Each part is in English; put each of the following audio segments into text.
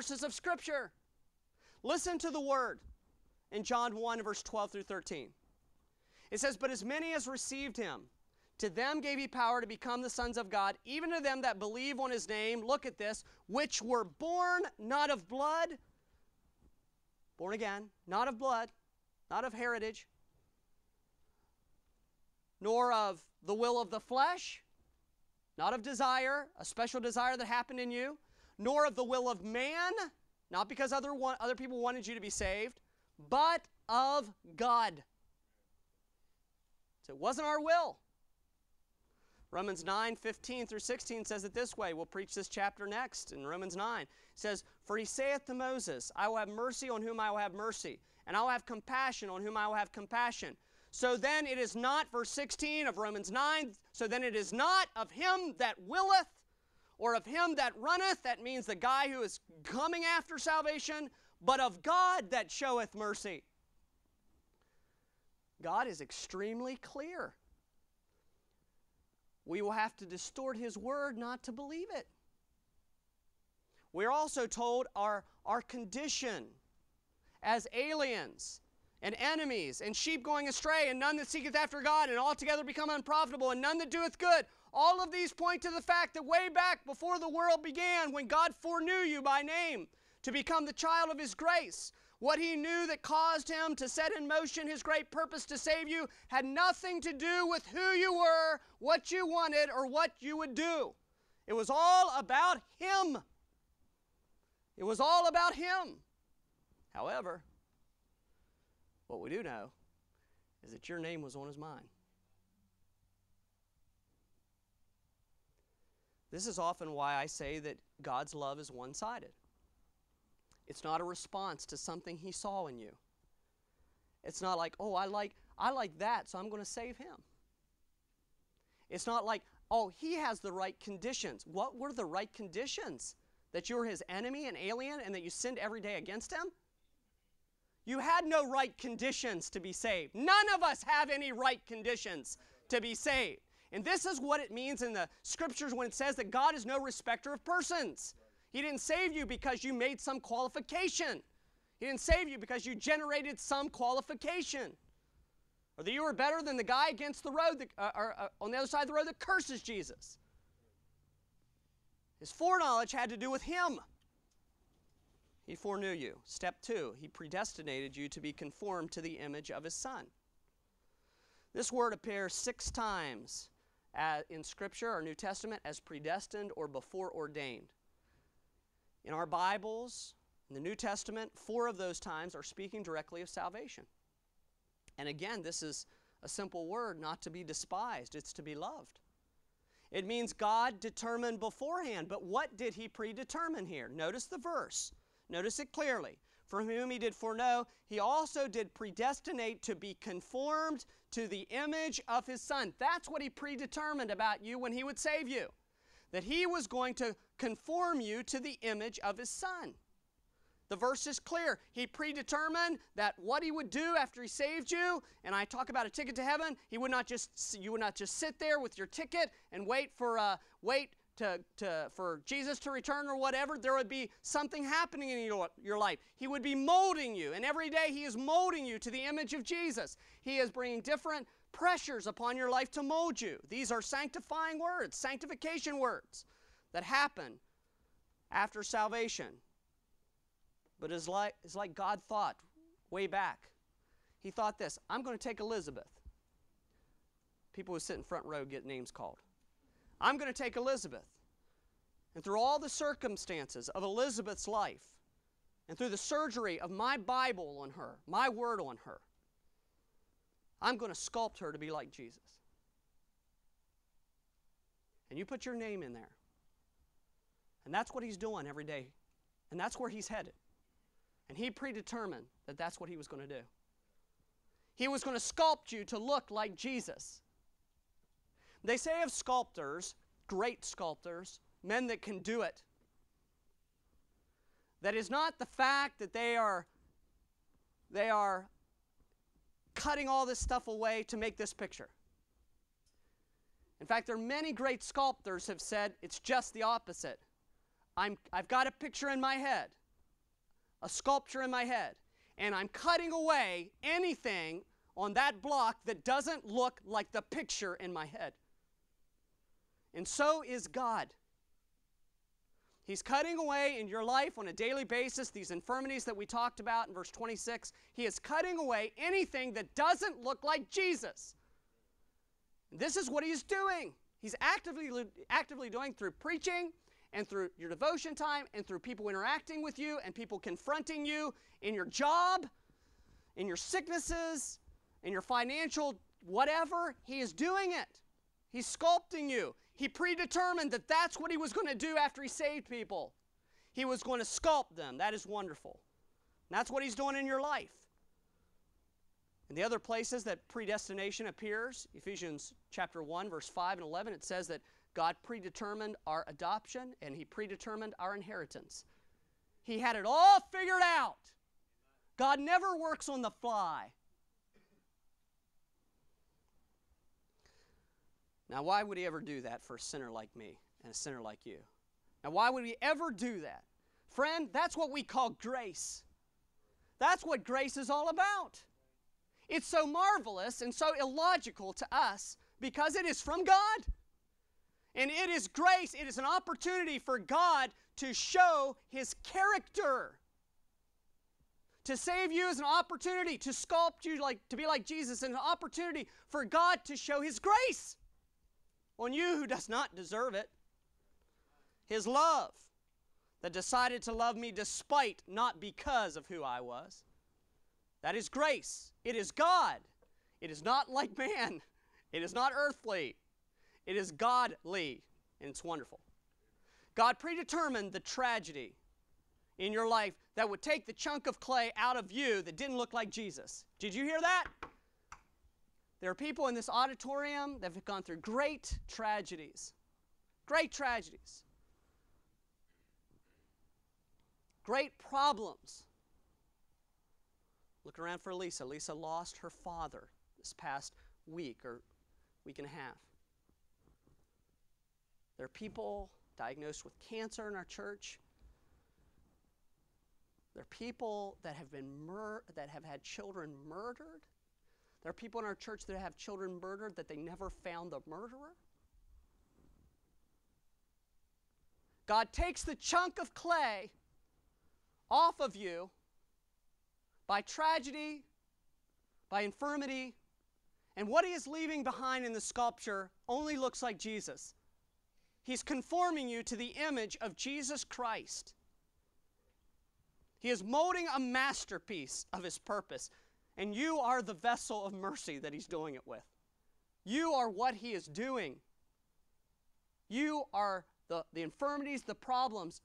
verses of Scripture. Listen to the word in John 1, verse 12 through 13. It says, But as many as received him, to them gave he power to become the sons of God, even to them that believe on his name, look at this, which were born not of blood, born again, not of blood, not of heritage, nor of the will of the flesh, not of desire, a special desire that happened in you, nor of the will of man, not because other, one, other people wanted you to be saved, but of God. So it wasn't our will. Romans 9, 15 through 16 says it this way. We'll preach this chapter next in Romans 9. It says, For he saith to Moses, I will have mercy on whom I will have mercy, and I will have compassion on whom I will have compassion. So then it is not, verse 16 of Romans 9, so then it is not of him that willeth or of him that runneth, that means the guy who is coming after salvation, but of God that showeth mercy. God is extremely clear. We will have to distort his word not to believe it. We're also told our, our condition as aliens and enemies, and sheep going astray, and none that seeketh after God, and altogether become unprofitable, and none that doeth good. All of these point to the fact that way back before the world began, when God foreknew you by name to become the child of His grace, what He knew that caused Him to set in motion His great purpose to save you had nothing to do with who you were, what you wanted, or what you would do. It was all about Him. It was all about Him. However, what we do know is that your name was on his mind. This is often why I say that God's love is one sided. It's not a response to something he saw in you. It's not like, oh, I like, I like that, so I'm going to save him. It's not like, oh, he has the right conditions. What were the right conditions? That you're his enemy and alien and that you sinned every day against him? You had no right conditions to be saved. None of us have any right conditions to be saved. And this is what it means in the scriptures when it says that God is no respecter of persons. He didn't save you because you made some qualification. He didn't save you because you generated some qualification. Or that you were better than the guy against the road, that, uh, or, uh, on the other side of the road that curses Jesus. His foreknowledge had to do with him. He foreknew you. Step two, he predestinated you to be conformed to the image of his son. This word appears six times in Scripture or New Testament as predestined or before ordained. In our Bibles, in the New Testament, four of those times are speaking directly of salvation. And again, this is a simple word, not to be despised, it's to be loved. It means God determined beforehand, but what did He predetermine here? Notice the verse. Notice it clearly. For whom he did foreknow, he also did predestinate to be conformed to the image of his Son. That's what he predetermined about you when he would save you. That he was going to conform you to the image of his Son. The verse is clear. He predetermined that what he would do after he saved you, and I talk about a ticket to heaven, he would not just you would not just sit there with your ticket and wait for uh, wait to, to, for Jesus to return or whatever, there would be something happening in your, your life. He would be molding you, and every day He is molding you to the image of Jesus. He is bringing different pressures upon your life to mold you. These are sanctifying words, sanctification words that happen after salvation. But it's like, it's like God thought way back. He thought this I'm going to take Elizabeth. People who sit in front row get names called. I'm going to take Elizabeth. And through all the circumstances of Elizabeth's life, and through the surgery of my Bible on her, my word on her, I'm going to sculpt her to be like Jesus. And you put your name in there. And that's what he's doing every day. And that's where he's headed. And he predetermined that that's what he was going to do. He was going to sculpt you to look like Jesus. They say of sculptors, great sculptors, men that can do it, that is not the fact that they are they are cutting all this stuff away to make this picture. In fact, there are many great sculptors have said it's just the opposite. I'm, I've got a picture in my head. a sculpture in my head, and I'm cutting away anything on that block that doesn't look like the picture in my head. And so is God. He's cutting away in your life on a daily basis these infirmities that we talked about in verse 26. He is cutting away anything that doesn't look like Jesus. This is what he's doing. He's actively, actively doing through preaching and through your devotion time and through people interacting with you and people confronting you in your job, in your sicknesses, in your financial whatever. He is doing it. He's sculpting you. He predetermined that that's what he was going to do after he saved people. He was going to sculpt them. That is wonderful. And that's what he's doing in your life. In the other places that predestination appears, Ephesians chapter 1 verse 5 and 11, it says that God predetermined our adoption and he predetermined our inheritance. He had it all figured out. God never works on the fly. Now, why would he ever do that for a sinner like me and a sinner like you? Now, why would he ever do that? Friend, that's what we call grace. That's what grace is all about. It's so marvelous and so illogical to us because it is from God. And it is grace, it is an opportunity for God to show His character. To save you is an opportunity to sculpt you like to be like Jesus, an opportunity for God to show His grace on you who does not deserve it. His love that decided to love me despite, not because of who I was. That is grace. It is God. It is not like man. It is not earthly. It is godly, and it's wonderful. God predetermined the tragedy in your life that would take the chunk of clay out of you that didn't look like Jesus. Did you hear that? There are people in this auditorium that have gone through great tragedies. Great tragedies. Great problems. Look around for Lisa. Lisa lost her father this past week or week and a half. There are people diagnosed with cancer in our church. There are people that have been mur- that have had children murdered. There are people in our church that have children murdered that they never found the murderer. God takes the chunk of clay off of you by tragedy, by infirmity, and what he is leaving behind in the sculpture only looks like Jesus. He's conforming you to the image of Jesus Christ. He is molding a masterpiece of his purpose, and you are the vessel of mercy that he's doing it with. You are what he is doing. You are the, the infirmities, the problems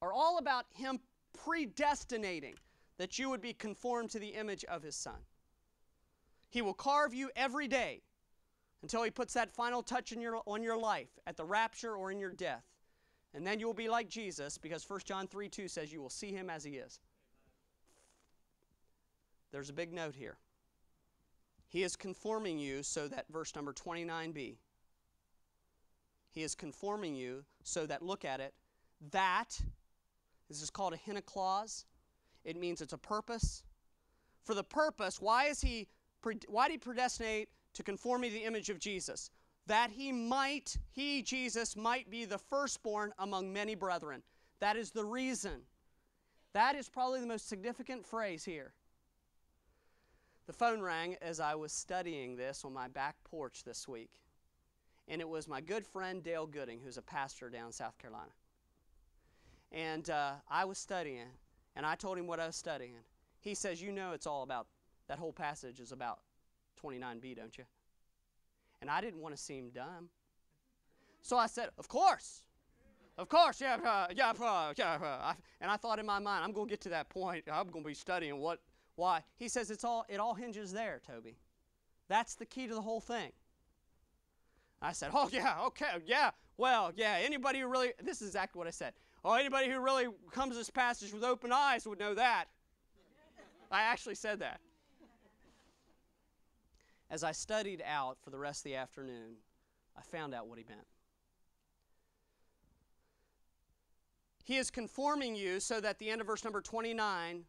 are all about him predestinating that you would be conformed to the image of his son. He will carve you every day until he puts that final touch in your, on your life at the rapture or in your death. And then you will be like Jesus because 1 John 3 2 says you will see him as he is. There's a big note here. He is conforming you so that, verse number 29b, he is conforming you so that, look at it, that, this is called a hina clause. It means it's a purpose. For the purpose, why is he, why did he predestinate to conform me to the image of Jesus, that he might, he, Jesus, might be the firstborn among many brethren. That is the reason. That is probably the most significant phrase here. The phone rang as I was studying this on my back porch this week. And it was my good friend Dale Gooding, who's a pastor down in South Carolina. And uh, I was studying, and I told him what I was studying. He says, You know, it's all about, that whole passage is about 29b, don't you? And I didn't want to seem dumb. So I said, Of course. Of course, yeah, uh, yeah, uh, yeah. Uh. And I thought in my mind, I'm going to get to that point. I'm going to be studying what, why. He says it's all, it all hinges there, Tobe. That's the key to the whole thing. I said, Oh, yeah, okay, yeah, well, yeah, anybody who really, this is exactly what I said. Oh, anybody who really comes to this passage with open eyes would know that. I actually said that as I studied out for the rest of the afternoon, I found out what he meant. He is conforming you so that the end of verse number 29,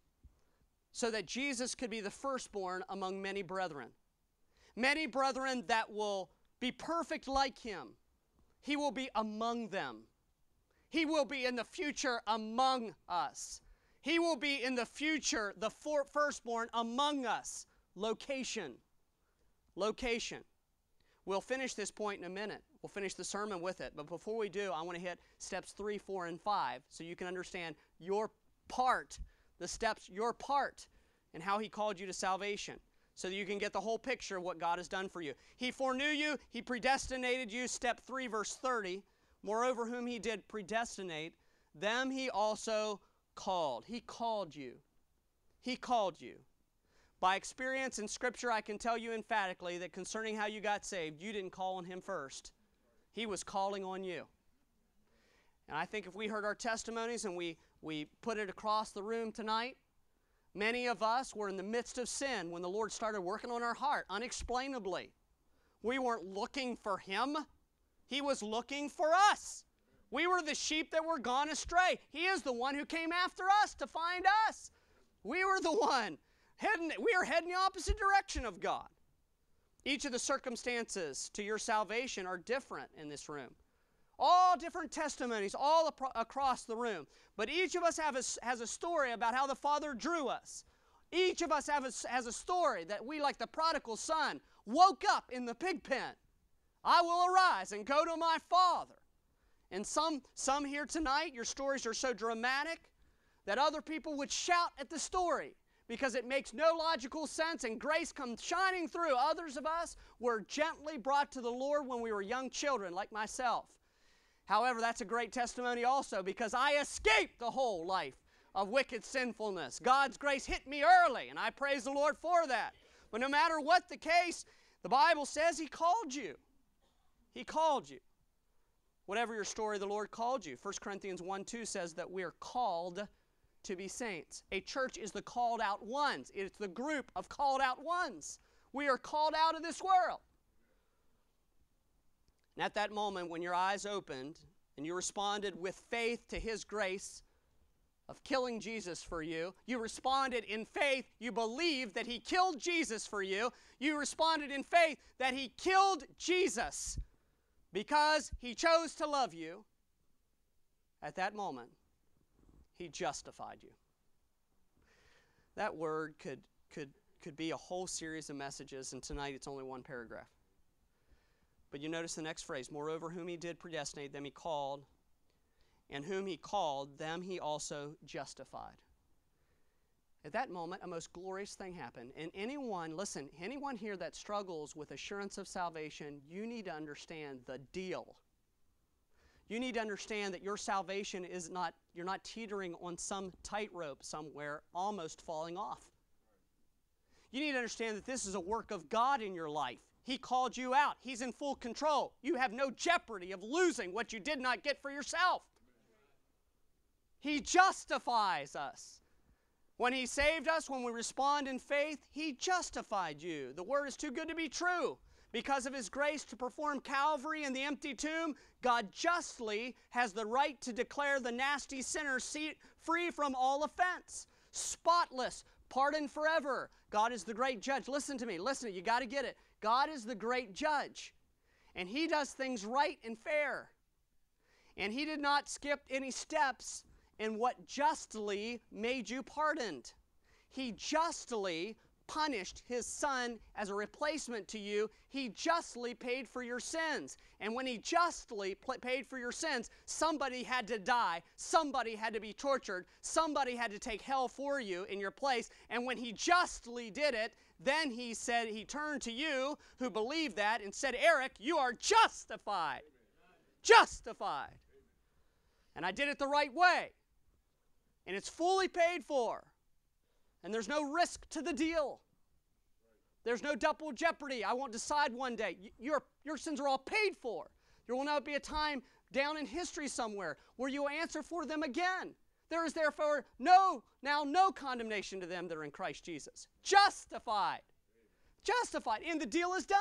so that Jesus could be the firstborn among many brethren. Many brethren that will be perfect like him. He will be among them. He will be in the future among us. He will be in the future the firstborn among us. Location. Location. We'll finish this point in a minute. We'll finish the sermon with it. But before we do, I want to hit steps three, four, and five so you can understand your part, the steps, your part, and how He called you to salvation so that you can get the whole picture of what God has done for you. He foreknew you, He predestinated you. Step 3, verse 30. Moreover, whom He did predestinate, them He also called. He called you. He called you. By experience in Scripture, I can tell you emphatically that concerning how you got saved, you didn't call on Him first. He was calling on you. And I think if we heard our testimonies and we, we put it across the room tonight, many of us were in the midst of sin when the Lord started working on our heart unexplainably. We weren't looking for Him, He was looking for us. We were the sheep that were gone astray. He is the one who came after us to find us. We were the one heading, we are heading the opposite direction of God. Each of the circumstances to your salvation are different in this room. All different testimonies, all apro- across the room. But each of us have a, has a story about how the Father drew us. Each of us have a, has a story that we, like the prodigal son, woke up in the pig pen. I will arise and go to my Father. And some, some here tonight, your stories are so dramatic that other people would shout at the story because it makes no logical sense and grace comes shining through. Others of us were gently brought to the Lord when we were young children, like myself. However, that's a great testimony also because I escaped the whole life of wicked sinfulness. God's grace hit me early, and I praise the Lord for that. But no matter what the case, the Bible says He called you. He called you. Whatever your story, the Lord called you. 1 Corinthians 1 2 says that we are called to be saints. A church is the called out ones, it's the group of called out ones. We are called out of this world. And at that moment, when your eyes opened and you responded with faith to His grace of killing Jesus for you, you responded in faith, you believed that He killed Jesus for you, you responded in faith that He killed Jesus because He chose to love you. At that moment, he justified you. That word could, could, could be a whole series of messages, and tonight it's only one paragraph. But you notice the next phrase Moreover, whom he did predestinate, them he called, and whom he called, them he also justified. At that moment, a most glorious thing happened. And anyone, listen, anyone here that struggles with assurance of salvation, you need to understand the deal you need to understand that your salvation is not, you're not teetering on some tightrope somewhere, almost falling off. You need to understand that this is a work of God in your life. He called you out, He's in full control. You have no jeopardy of losing what you did not get for yourself. He justifies us. When He saved us, when we respond in faith, He justified you. The word is too good to be true. Because of his grace to perform Calvary and the empty tomb, God justly has the right to declare the nasty sinner seat free from all offense, spotless, pardoned forever. God is the great judge. Listen to me, listen, you got to get it. God is the great judge, and he does things right and fair. And he did not skip any steps in what justly made you pardoned. He justly punished his son as a replacement to you, he justly paid for your sins. And when he justly paid for your sins, somebody had to die, somebody had to be tortured, somebody had to take hell for you in your place. And when he justly did it, then he said, he turned to you who believe that and said, Eric, you are justified. Justified. And I did it the right way. And it's fully paid for. And there's no risk to the deal. There's no double jeopardy. I won't decide one day. Your, your sins are all paid for. There will not be a time down in history somewhere where you answer for them again. There is therefore no, now no condemnation to them that are in Christ Jesus. Justified. Justified. And the deal is done.